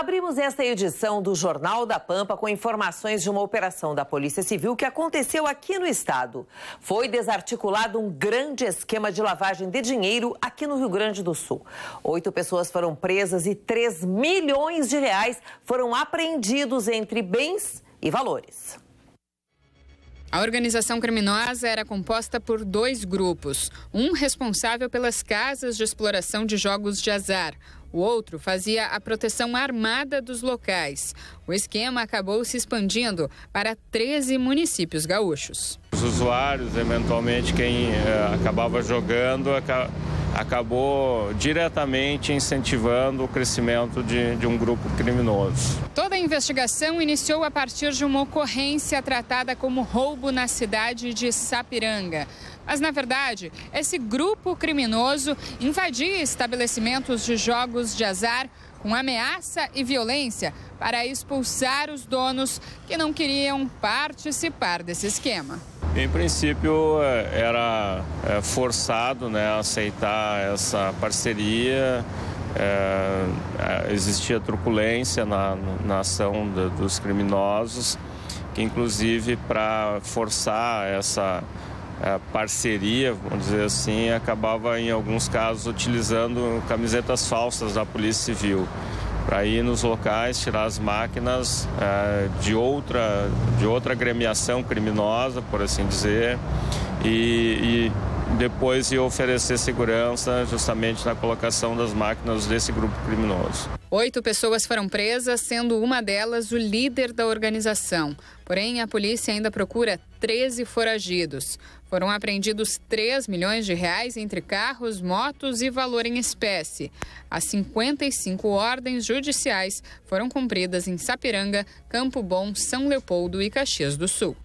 Abrimos esta edição do Jornal da Pampa com informações de uma operação da Polícia Civil que aconteceu aqui no estado. Foi desarticulado um grande esquema de lavagem de dinheiro aqui no Rio Grande do Sul. Oito pessoas foram presas e 3 milhões de reais foram apreendidos entre bens e valores. A organização criminosa era composta por dois grupos. Um responsável pelas casas de exploração de jogos de azar. O outro fazia a proteção armada dos locais. O esquema acabou se expandindo para 13 municípios gaúchos. Os usuários, eventualmente quem eh, acabava jogando, acabou diretamente incentivando o crescimento de, de, um grupo criminoso. Toda investigação iniciou a partir de uma ocorrência tratada como roubo na cidade de Sapiranga. Mas, na verdade, esse grupo criminoso invadia estabelecimentos de jogos de azar com ameaça e violência para expulsar os donos que não queriam participar desse esquema. Em princípio, é, era é, forçado né, aceitar essa parceria. É, existia truculência na, na ação dos criminosos, que inclusive para forçar essa parceria, vamos dizer assim, acabava em alguns casos utilizando camisetas falsas da Polícia Civil para ir nos locais tirar as máquinas é, de outra de outra agremiação criminosa, por assim dizer, e, e depois ia oferecer segurança justamente na colocação das máquinas desse grupo criminoso. Oito pessoas foram presas, sendo uma delas o líder da organização. Porém, a polícia ainda procura 13 foragidos. Foram apreendidos 3 milhões de reais entre carros, motos e valor em espécie. As 55 ordens judiciais foram cumpridas em Sapiranga, Campo Bom, São Leopoldo e Caxias do Sul.